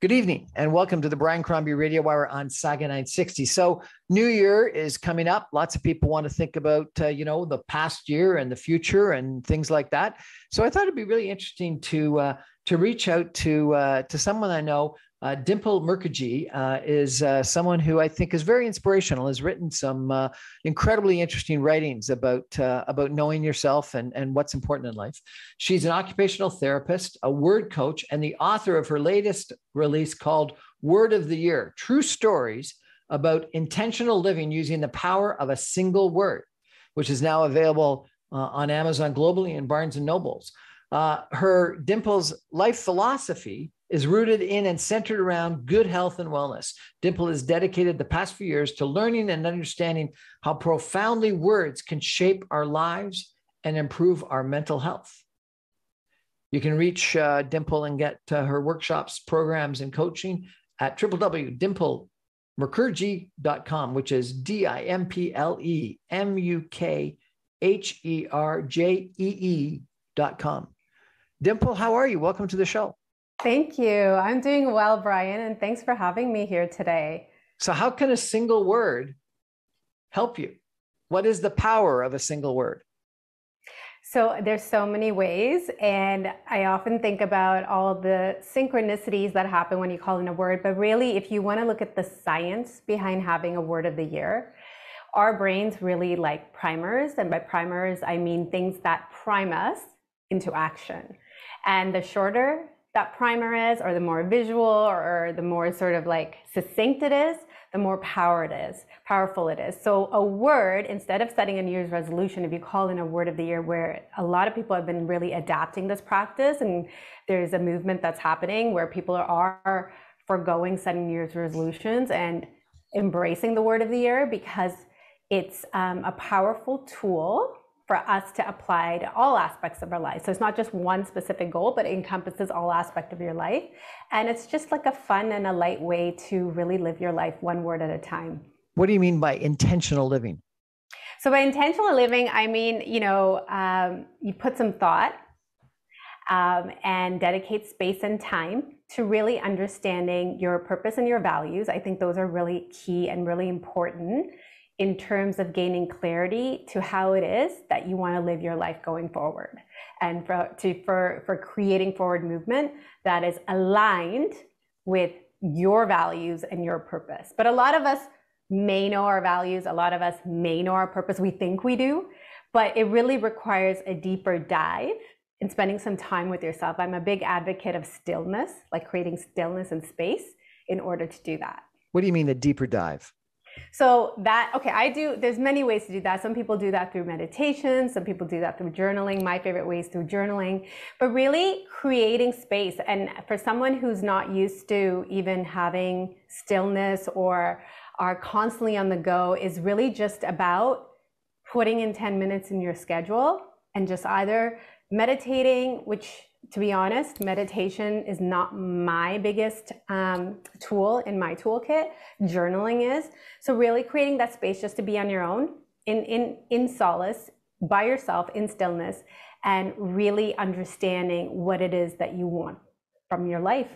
Good evening and welcome to the Brian Crombie Radio Hour on Sauga 960. So, New Year is coming up. Lots of people want to think about, uh, you know, the past year and the future and things like that. So, I thought it'd be really interesting to uh, to reach out to uh, to someone I know uh, Dimple Mukherjee uh, is uh, someone who I think is very inspirational. Has written some uh, incredibly interesting writings about uh, about knowing yourself and and what's important in life. She's an occupational therapist, a word coach, and the author of her latest release called Word of the Year: True Stories about intentional living using the power of a single word, which is now available uh, on Amazon globally and Barnes and Nobles. her Dimple's life philosophy is rooted in and centered around good health and wellness. Dimple has dedicated the past few years to learning and understanding how profoundly words can shape our lives and improve our mental health. You can reach uh, Dimple and get uh, her workshops, programs, and coaching at www.dimplemukherjee.com, which is D I M P L E M U K H E R J E E.com. Dimple, how are you? Welcome to the show. Thank you. I'm doing well, Brian, and thanks for having me here today. So, how can a single word help you? What is the power of a single word? So there's so many ways and I often think about all the synchronicities that happen when you call in a word, but really if you want to look at the science behind having a word of the year, our brains really like primers and by primers I mean things that prime us into action. And the shorter that primer is, or the more visual or the more sort of like succinct it is, the more power it is, powerful it is. So a word, instead of setting a New Year's resolution, if you call in a word of the year, where a lot of people have been really adapting this practice, and there's a movement that's happening where people are foregoing setting New Year's resolutions and embracing the word of the year because it's um, a powerful tool for us to apply to all aspects of our life. So it's not just one specific goal, but it encompasses all aspects of your life. And it's just like a fun and a light way to really live your life one word at a time. What do you mean by intentional living? So by intentional living, I mean, you know, um, you put some thought um, and dedicate space and time to really understanding your purpose and your values. I think those are really key and really important in terms of gaining clarity to how it is that you want to live your life going forward and for, to, for, for creating forward movement that is aligned with your values and your purpose. But a lot of us may know our values, a lot of us may know our purpose, we think we do, but it really requires a deeper dive and spending some time with yourself. I'm a big advocate of stillness, like creating stillness and space in order to do that. What do you mean a deeper dive? So that, okay, I do, there's many ways to do that. Some people do that through meditation. Some people do that through journaling. My favorite way is through journaling, but really creating space. And for someone who's not used to even having stillness or are constantly on the go is really just about putting in 10 minutes in your schedule and just either meditating, which to be honest, meditation is not my biggest um, tool in my toolkit. Journaling is. So really creating that space just to be on your own, in in in solace, by yourself, in stillness, and really understanding what it is that you want from your life,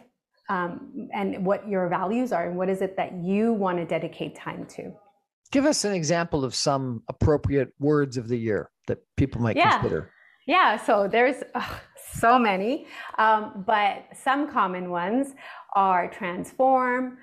um, and what your values are, and what is it that you want to dedicate time to. Give us an example of some appropriate words of the year that people might yeah. consider. Yeah, so there's so many, um, but some common ones are transform.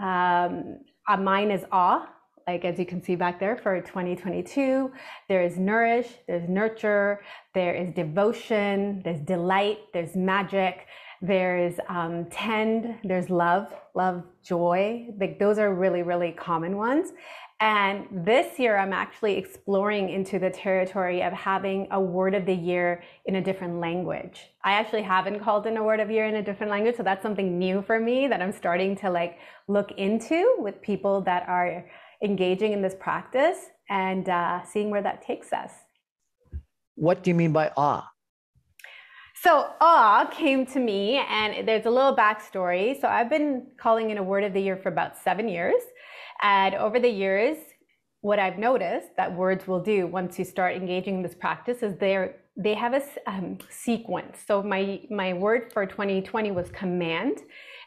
Um, uh, mine is awe, like as you can see back there for 2022. There is nourish, there's nurture, there is devotion, there's delight, there's magic, there's um, tend, there's love, love, joy. Like those are really, really common ones. And this year, I'm actually exploring into the territory of having a word of the year in a different language. I actually haven't called in a word of year in a different language, so that's something new for me that I'm starting to like look into with people that are engaging in this practice and uh, seeing where that takes us. What do you mean by awe? So awe came to me, and there's a little backstory. So I've been calling in a word of the year for about seven years. And over the years, what I've noticed that words will do once you start engaging in this practice is they're they have a um, sequence. So my my word for 2020 was command,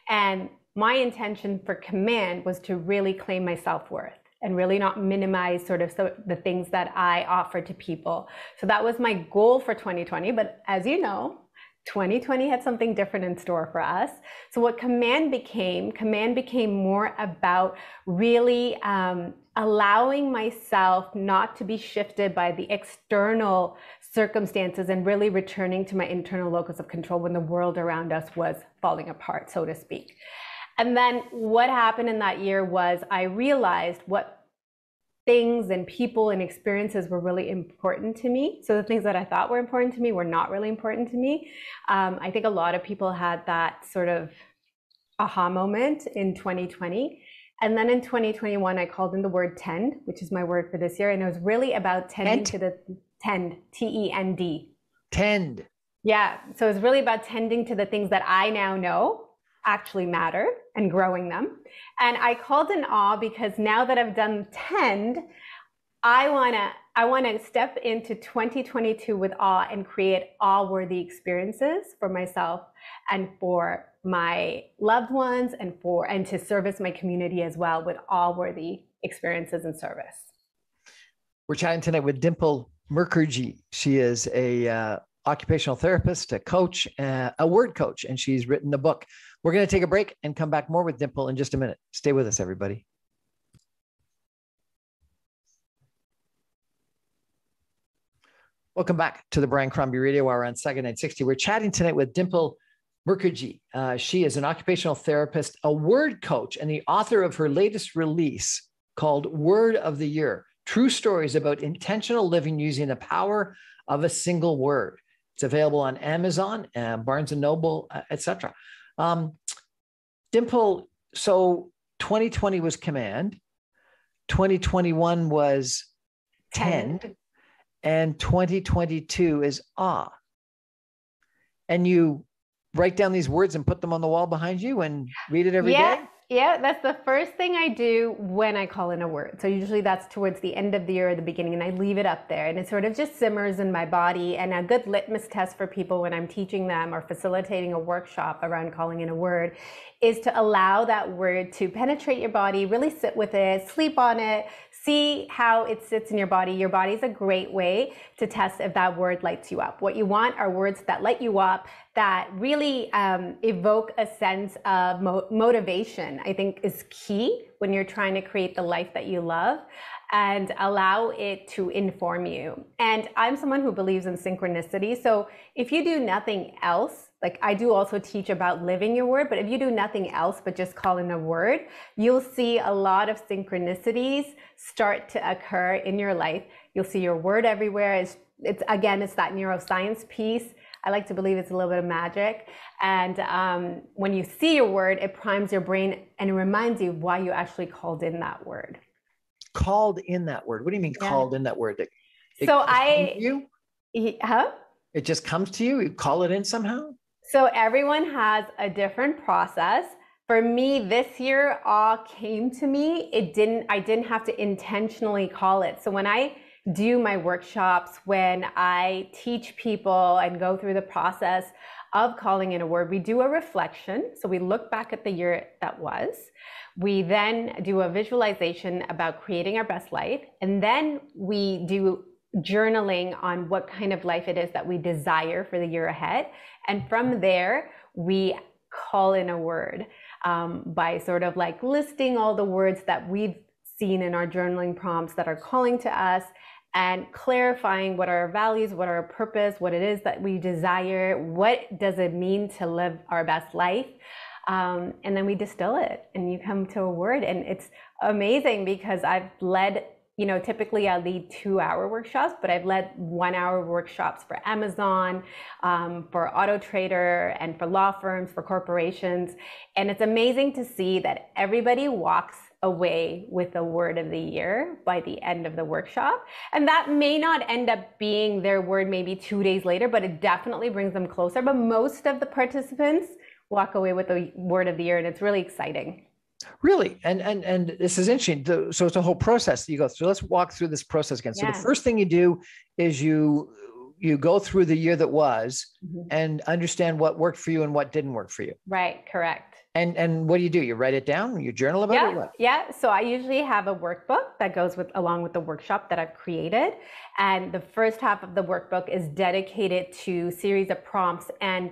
And my intention for command was to really claim my self worth and really not minimize sort of so the things that I offer to people. So that was my goal for 2020. But as you know, 2020 had something different in store for us. So what command became, command became more about really um, allowing myself not to be shifted by the external circumstances and really returning to my internal locus of control when the world around us was falling apart, so to speak. And then what happened in that year was I realized what things and people and experiences were really important to me. So the things that I thought were important to me were not really important to me. Um, I think a lot of people had that sort of aha moment in 2020. And then in 2021, I called in the word tend, which is my word for this year. And it was really about tending Tent. to the tend, T E N D. Tend. Yeah. So it's really about tending to the things that I now know actually matter and growing them. And I called in awe because now that I've done tend, I wanna I wanna step into 2022 with awe and create awe-worthy experiences for myself and for my loved ones and for and to service my community as well with awe-worthy experiences and service. We're chatting tonight with Dimple Mukherjee. She is a uh, occupational therapist, a coach, uh, a word coach, and she's written a book. We're going to take a break and come back more with Dimple in just a minute. Stay with us, everybody. Welcome back to the Brian Crombie Radio Hour on Sauga 960. We're chatting tonight with Dimple Mukherjee. Uh, she is an occupational therapist, a word coach, and the author of her latest release called Word of the Year True Stories about Intentional Living Using the Power of a Single Word. It's available on Amazon, uh, Barnes and Noble, uh, etc. Um, Dimple, so 2020 was command, 2021 was tend, and 2022 is ah. And you write down these words and put them on the wall behind you and read it every yeah. day. Yeah, that's the first thing I do when I call in a word. So usually that's towards the end of the year or the beginning, and I leave it up there, and it sort of just simmers in my body. And a good litmus test for people when I'm teaching them or facilitating a workshop around calling in a word is to allow that word to penetrate your body, really sit with it, sleep on it, see how it sits in your body. Your body is a great way to test if that word lights you up. What you want are words that light you up, that really um, evoke a sense of mo- motivation, I think is key when you're trying to create the life that you love and allow it to inform you. And I'm someone who believes in synchronicity. So if you do nothing else, like I do also teach about living your word, but if you do nothing else but just call in a word, you'll see a lot of synchronicities start to occur in your life. You'll see your word everywhere. It's, it's again, it's that neuroscience piece. I like to believe it's a little bit of magic. And um, when you see your word, it primes your brain and it reminds you why you actually called in that word. Called in that word. What do you mean yeah. called in that word? It, it so I you huh? It just comes to you. You call it in somehow. So everyone has a different process. For me, this year, all came to me. It didn't. I didn't have to intentionally call it. So when I do my workshops, when I teach people and go through the process of calling in a word, we do a reflection. So we look back at the year that was. We then do a visualization about creating our best life. And then we do journaling on what kind of life it is that we desire for the year ahead. And from there, we call in a word um, by sort of like listing all the words that we've seen in our journaling prompts that are calling to us and clarifying what are our values, what are our purpose, what it is that we desire, what does it mean to live our best life. Um, and then we distill it and you come to a word and it's amazing because I've led you know, typically I lead two hour workshops, but I've led one hour workshops for Amazon, um, for Auto Trader, and for law firms, for corporations. And it's amazing to see that everybody walks away with a word of the year by the end of the workshop. And that may not end up being their word maybe two days later, but it definitely brings them closer. But most of the participants walk away with the word of the year, and it's really exciting. Really, and and and this is interesting. So it's a whole process that you go through. Let's walk through this process again. So yeah. the first thing you do is you you go through the year that was mm-hmm. and understand what worked for you and what didn't work for you. Right, correct. And and what do you do? You write it down? You journal about yeah, it? What? Yeah. So I usually have a workbook that goes with along with the workshop that I've created. And the first half of the workbook is dedicated to series of prompts and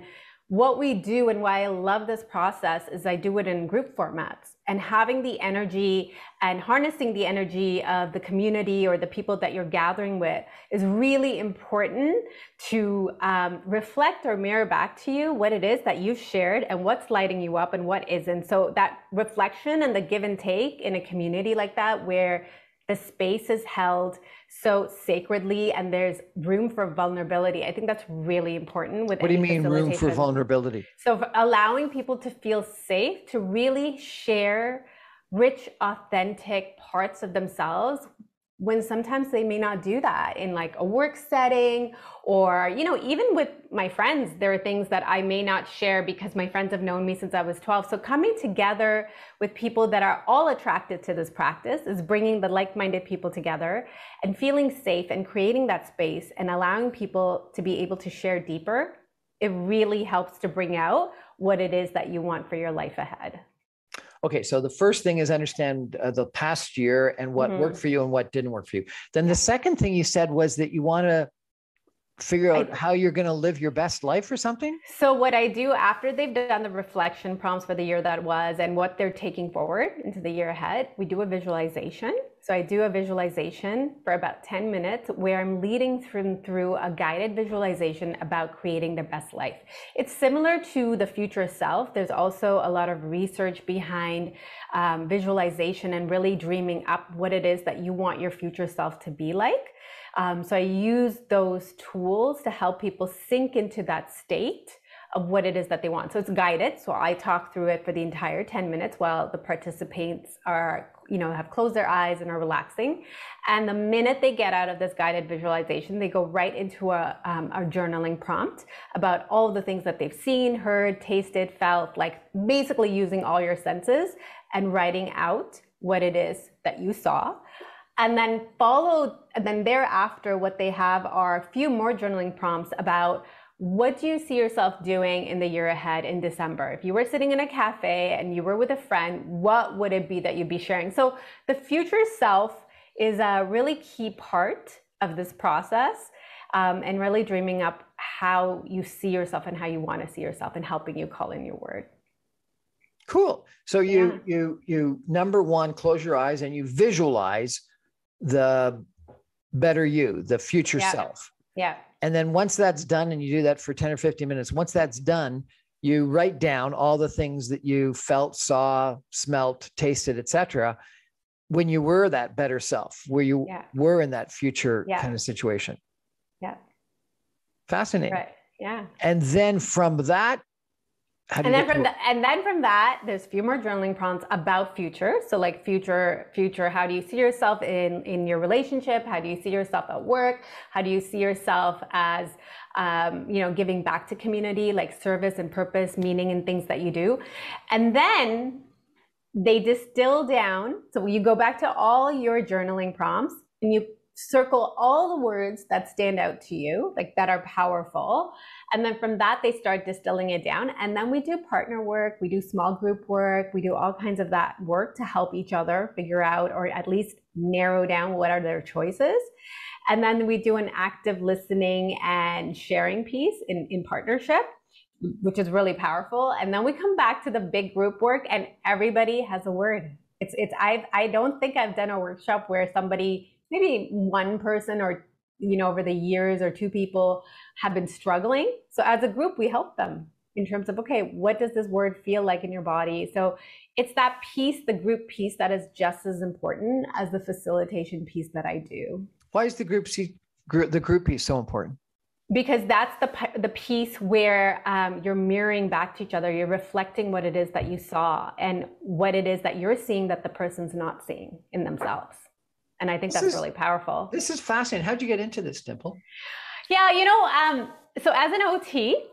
what we do and why I love this process is I do it in group formats and having the energy and harnessing the energy of the community or the people that you're gathering with is really important to um, reflect or mirror back to you what it is that you've shared and what's lighting you up and what isn't. So that reflection and the give and take in a community like that where the space is held so sacredly and there's room for vulnerability. I think that's really important with What do you mean room for vulnerability? So allowing people to feel safe to really share rich authentic parts of themselves when sometimes they may not do that in like a work setting or you know even with my friends there are things that i may not share because my friends have known me since i was 12 so coming together with people that are all attracted to this practice is bringing the like-minded people together and feeling safe and creating that space and allowing people to be able to share deeper. It really helps to bring out what it is that you want for your life ahead okay so the first thing is understand uh, the past year and what mm-hmm. worked for you and what didn't work for you. Then the second thing you said was that you want to figure out I, how you're going to live your best life or something? So what i do after they've done the reflection prompts for the year that was and what they're taking forward into the year ahead we do a visualization so I do a visualization for about 10 minutes where I'm leading through, through a guided visualization about creating the best life. It's similar to the future self. There's also a lot of research behind um, visualization and really dreaming up what it is that you want your future self to be like. Um, so I use those tools to help people sink into that state of what it is that they want. So it's guided. So I talk through it for the entire 10 minutes while the participants are, you know, have closed their eyes and are relaxing. And the minute they get out of this guided visualization, they go right into a, um, a journaling prompt about all the things that they've seen, heard, tasted, felt, like basically using all your senses and writing out what it is that you saw. And then follow, and then thereafter, what they have are a few more journaling prompts about what do you see yourself doing in the year ahead in December? If you were sitting in a cafe and you were with a friend, what would it be that you'd be sharing? So, the future self is a really key part of this process um, and really dreaming up how you see yourself and how you want to see yourself and helping you call in your word. Cool. So you yeah. you you number one, close your eyes and you visualize the better you, the future yeah. self. Yeah. And then once that's done, and you do that for 10 or 15 minutes, once that's done, you write down all the things that you felt, saw, smelt, tasted, etc. when you were that better self, where you yeah. were in that future yeah. kind of situation. Yeah. Fascinating. Right. Yeah. And then from that, and then from the, and then from that, there's a few more journaling prompts about future. So like future, future, how do you see yourself in in your relationship? How do you see yourself at work? How do you see yourself as um, you know giving back to community, like service and purpose, meaning and things that you do? And then they distill down. So you go back to all your journaling prompts and you circle all the words that stand out to you, like that are powerful. And then from that, they start distilling it down. And then we do partner work, we do small group work, we do all kinds of that work to help each other figure out or at least narrow down what are their choices. And then we do an active listening and sharing piece in, in partnership which is really powerful. And then we come back to the big group work and everybody has a word. It's it's I I don't think I've done a workshop where somebody maybe one person or you know over the years or two people have been struggling. So as a group we help them in terms of okay what does this word feel like in your body? So it's that piece the group piece that is just as important as the facilitation piece that i do. Why is the group the group piece so important? Because that's the the piece where um, you're mirroring back to each other. You're reflecting what it is that you saw and what it is that you're seeing that the person's not seeing in themselves and I think this that's is, really powerful. This is fascinating. How'd you get into this, Dimple? Yeah, you know, um, so as an OT,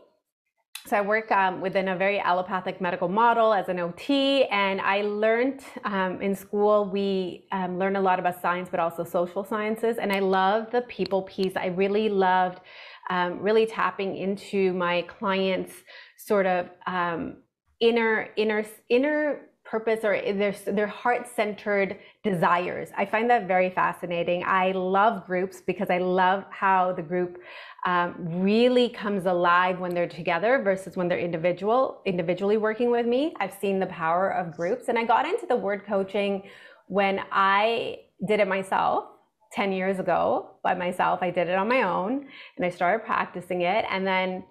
so I work um, within a very allopathic medical model as an OT, and I learned um, in school we um, learned a lot about science, but also social sciences, and I love the people piece. I really loved um, really tapping into my clients' sort of um, inner inner inner purpose or their, their heart-centered desires. I find that very fascinating. I love groups because I love how the group um, really comes alive when they're together versus when they're individual individually working with me. I've seen the power of groups, and I got into the word coaching when I did it myself. 10 years ago by myself. I did it on my own and I started practicing it. And then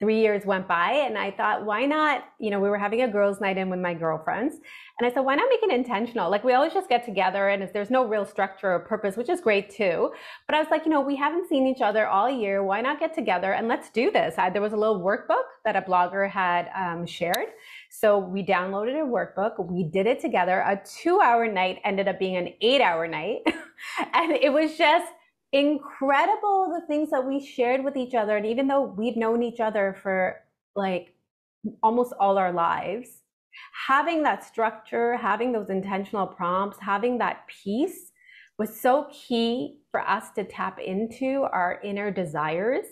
three years went by and I thought, why not? You know, we were having a girls' night in with my girlfriends. And I said, why not make it intentional? Like we always just get together and if there's no real structure or purpose, which is great too. But I was like, you know, we haven't seen each other all year. Why not get together and let's do this? I, there was a little workbook that a blogger had um, shared. So we downloaded a workbook. We did it together. A two hour night ended up being an eight hour night. and it was just, incredible the things that we shared with each other. And even though we've known each other for like almost all our lives, having that structure, having those intentional prompts, having that peace was so key for us to tap into our inner desires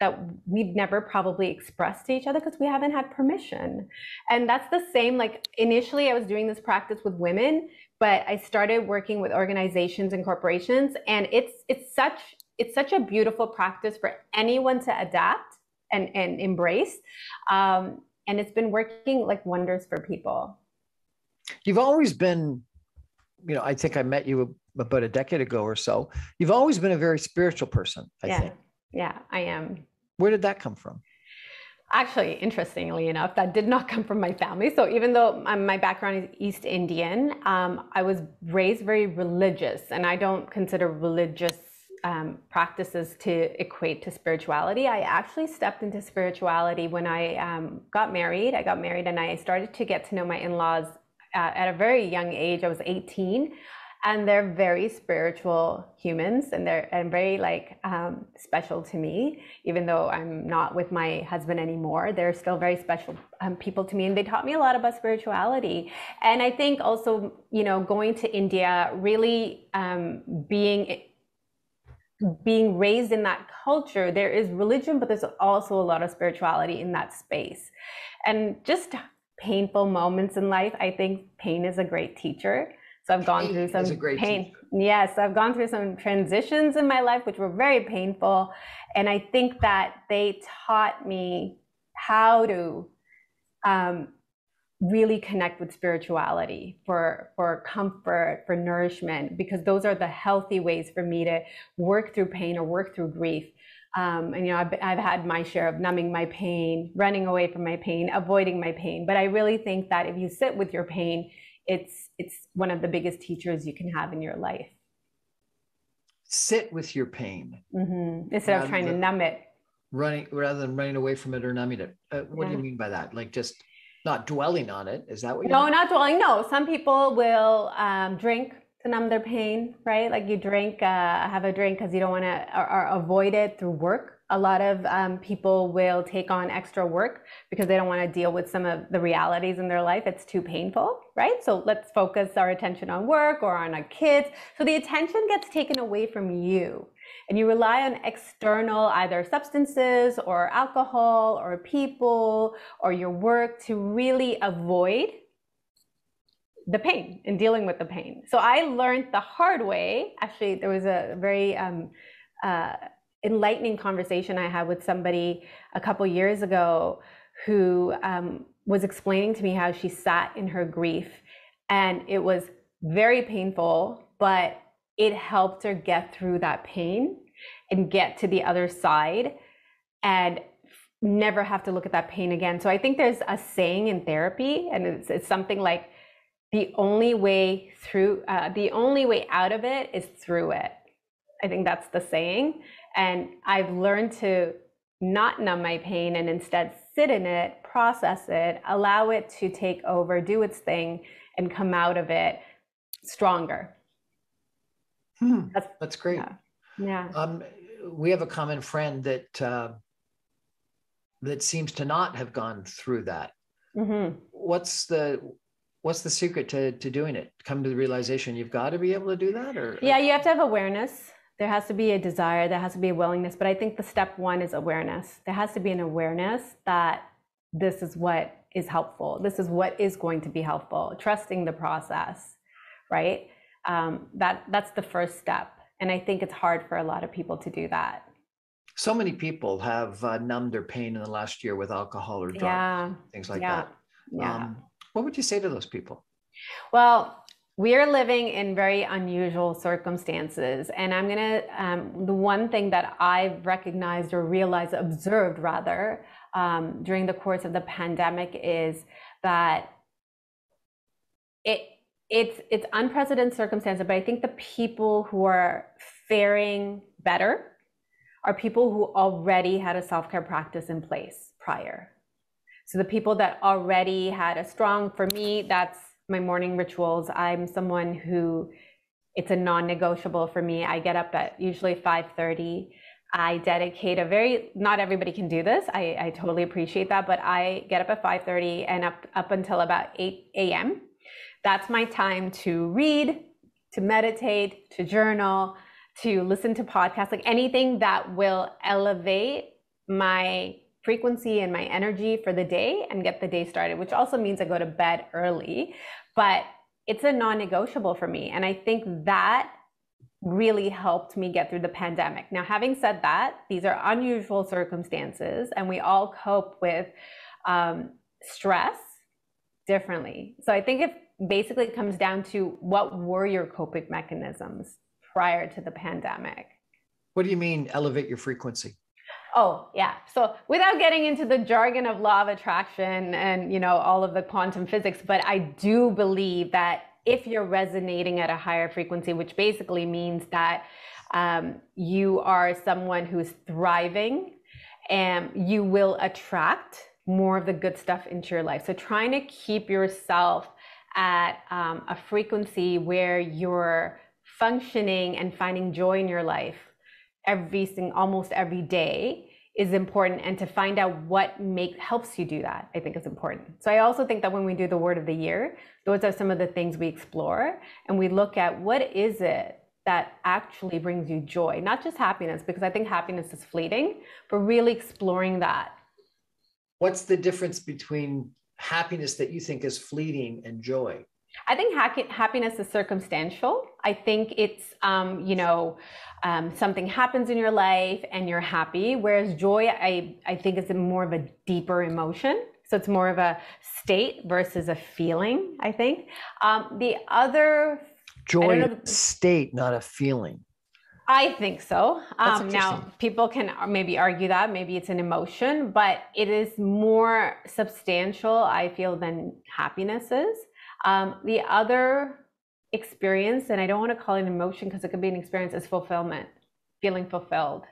that we've never probably expressed to each other because we haven't had permission. And that's the same, like initially I was doing this practice with women but I started working with organizations and corporations, and it's it's such it's such a beautiful practice for anyone to adapt and and embrace, um, and it's been working like wonders for people. You've always been, you know, I think I met you about a decade ago or so. You've always been a very spiritual person. I yeah. think. Yeah, I am. Where did that come from? Actually, interestingly enough, that did not come from my family. So even though my background is East Indian, um, I was raised very religious, and I don't consider religious um, practices to equate to spirituality. I actually stepped into spirituality when I um, got married. I got married, and I started to get to know my in-laws uh, at a very young age. I was 18 and they're very spiritual humans and they're and very like um, special to me. Even though i'm not with my husband anymore they're still very special um, people to me and they taught me a lot about spirituality. And i think also you know going to india really um, being being raised in that culture there is religion but there's also a lot of spirituality in that space. And just painful moments in life i think pain is a great teacher so I've gone through some pain. Teacher. Yes, I've gone through some transitions in my life, which were very painful. And I think that they taught me how to um, really connect with spirituality for, for comfort, for nourishment, because those are the healthy ways for me to work through pain or work through grief. Um, and you know, I've, I've had my share of numbing my pain, running away from my pain, avoiding my pain. But I really think that if you sit with your pain, it's it's one of the biggest teachers you can have in your life. Sit with your pain. Mm-hmm. instead of trying to numb it. running rather than running away from it or numbing it. Uh, what yeah. do you mean by that? Like just not dwelling on it? Is that what you no mean? not dwelling. No some people will um, drink to numb their pain right? Like you drink uh, have a drink because you don't want to or, or avoid it through work a lot of um, people will take on extra work because they don't want to deal with some of the realities in their life. It's too painful, right? So let's focus our attention on work or on our kids. So the attention gets taken away from you. And you rely on external either substances or alcohol or people or your work to really avoid the pain and dealing with the pain. So I learned the hard way. Actually, there was a very um, uh, enlightening conversation I had with somebody a couple years ago who um, was explaining to me how she sat in her grief and it was very painful, but it helped her get through that pain and get to the other side and never have to look at that pain again. So I think there's a saying in therapy, and it's, it's something like the only way through, uh, the only way out of it is through it. I think that's the saying. And I've learned to not numb my pain and instead sit in it, process it, allow it to take over, do its thing, and come out of it stronger. Hmm, that's, that's great. Yeah. yeah. Um, we have a common friend that uh, that seems to not have gone through that. Mm-hmm. What's the what's the secret to to doing it? Come to the realization you've got to be able to do that, or yeah, you have to have awareness There has to be a desire, there has to be a willingness, but I think the step one is awareness. There has to be an awareness that this is what is helpful. This is what is going to be helpful. Trusting the process, right? Um, that that's the first step, and I think it's hard for a lot of people to do that. So many people have uh, numbed their pain in the last year with alcohol or drugs, yeah. things like yeah. that. Yeah. Um, what would you say to those people? Well, we are living in very unusual circumstances. And I'm going to, um, the one thing that I've recognized or realized, observed rather, um, during the course of the pandemic is that it, it's, it's unprecedented circumstances, but I think the people who are faring better are people who already had a self care practice in place prior. So the people that already had a strong, for me, that's my morning rituals. I'm someone who it's a non-negotiable for me. I get up at usually 5:30. I dedicate a very not everybody can do this. I, I totally appreciate that, but I get up at 5:30 and up up until about 8 a.m. That's my time to read, to meditate, to journal, to listen to podcasts, like anything that will elevate my frequency and my energy for the day and get the day started, which also means I go to bed early. But it's a non negotiable for me. And I think that really helped me get through the pandemic. Now, having said that, these are unusual circumstances and we all cope with um, stress differently. So I think it basically comes down to what were your coping mechanisms prior to the pandemic? What do you mean elevate your frequency? Oh, yeah. So without getting into the jargon of law of attraction and, you know, all of the quantum physics, but I do believe that if you're resonating at a higher frequency, which basically means that um, you are someone who's thriving and you will attract more of the good stuff into your life. So trying to keep yourself at um, a frequency where you're functioning and finding joy in your life every single almost every day is important and to find out what make helps you do that i think is important. So i also think that when we do the word of the year those are some of the things we explore and we look at what is it that actually brings you joy not just happiness because i think happiness is fleeting but really exploring that. What's the difference between happiness that you think is fleeting and joy I think happiness is circumstantial. I think it's, um, you know, um, something happens in your life and you're happy. Whereas joy, I, I think is more of a deeper emotion. So it's more of a state versus a feeling, I think. Um, the other joy the, state, not a feeling. I think so. Um, now, people can maybe argue that maybe it's an emotion, but it is more substantial, I feel, than happiness is. Um, the other experience, and I don't want to call it emotion because it could be an experience, is fulfillment, feeling fulfilled.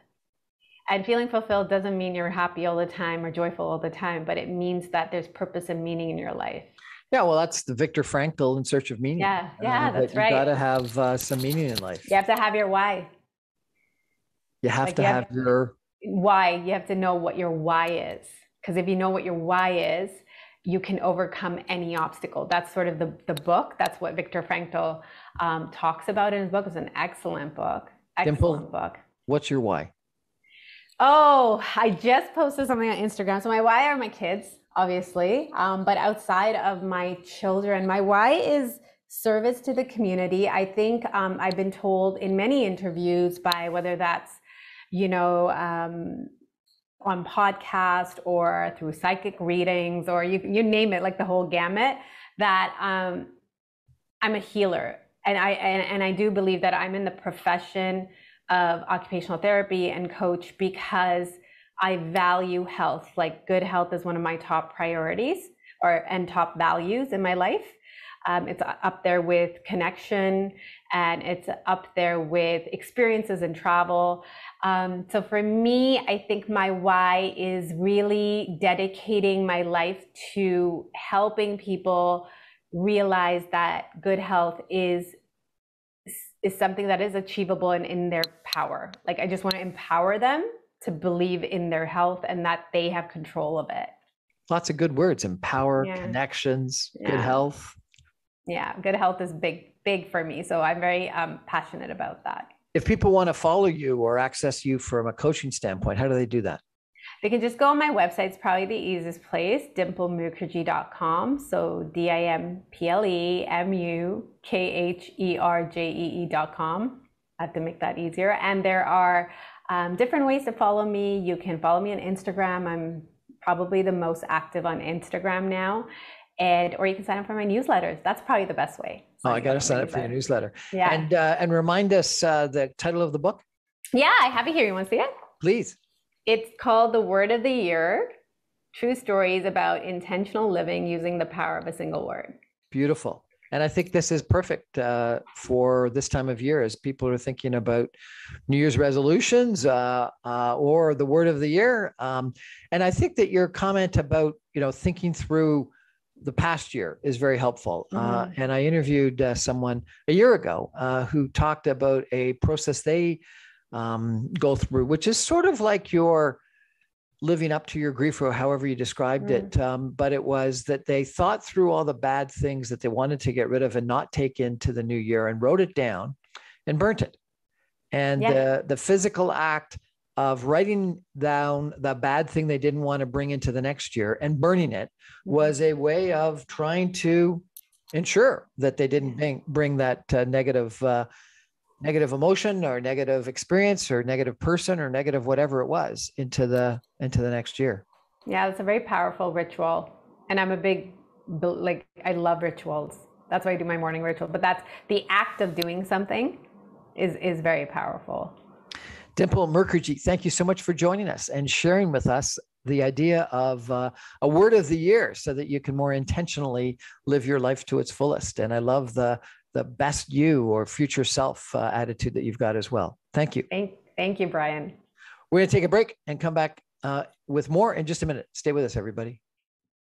And feeling fulfilled doesn't mean you're happy all the time or joyful all the time, but it means that there's purpose and meaning in your life. Yeah, well, that's the Viktor Frankl in search of meaning. Yeah, yeah, that's that right. You got to have uh, some meaning in life. You have to have your why. You have like to you have, have your why. You have to know what your why is. Because if you know what your why is, you can overcome any obstacle. That's sort of the, the book. That's what Viktor Frankl um, talks about in his book. It's an excellent book. Excellent Dimple, book. What's your why? Oh, I just posted something on Instagram. So my why are my kids, obviously. Um, but outside of my children, my why is service to the community. I think um, I've been told in many interviews by whether that's, you know, um, on podcast or through psychic readings or you, you name it, like the whole gamut, that um, I'm a healer. And I, and, and I do believe that I'm in the profession of occupational therapy and coach because I value health. Like good health is one of my top priorities or and top values in my life. Um, it's up there with connection and it's up there with experiences and travel. Um, so for me, I think my why is really dedicating my life to helping people realize that good health is is something that is achievable and in their power. Like I just want to empower them to believe in their health and that they have control of it. Lots of good words: empower, yeah. connections, yeah. good health. Yeah, good health is big, big for me. So I'm very um, passionate about that if people want to follow you or access you from a coaching standpoint, how do they do that? They can just go on my website. It's probably the easiest place, dimplemukherjee.com. So D I M P L E M U K H E R J E E.com. I have to make that easier. And there are um, different ways to follow me. You can follow me on Instagram. I'm probably the most active on Instagram now. And or you can sign up for my newsletters. That's probably the best way. Oh, I got to sign up for your newsletter. Yeah. And uh, and remind us uh, the title of the book. Yeah, I have it here. You want to see it? Please. It's called The Word of the Year True Stories about Intentional Living Using the Power of a Single Word. Beautiful. And I think this is perfect uh, for this time of year as people are thinking about New Year's resolutions uh, uh, or the word of the year. Um, and I think that your comment about, you know, thinking through the past year is very helpful. Uh, mm-hmm. and I interviewed uh, someone a year ago uh, who talked about a process they um, go through, which is sort of like your living up to your grief or however you described mm. it. Um, but it was that they thought through all the bad things that they wanted to get rid of and not take into the new year and wrote it down and burnt it. And yeah. the, the physical act of writing down the bad thing they didn't want to bring into the next year and burning it mm-hmm. was a way of trying to ensure that they didn't bring, bring that uh, negative uh, negative emotion or negative experience or negative person or negative whatever it was into the into the next year. Yeah it's a very powerful ritual. And i'm a big like i love rituals. That's why i do my morning ritual. But that's the act of doing something is is very powerful dimple mukherjee thank you so much for joining us and sharing with us the idea of uh, a word of the year so that you can more intentionally live your life to its fullest and i love the the best you or future self uh, attitude that you've got as well. Thank you. Thank, thank you, Brian. We're going to take a break and come back uh, with more in just a minute. Stay with us, everybody.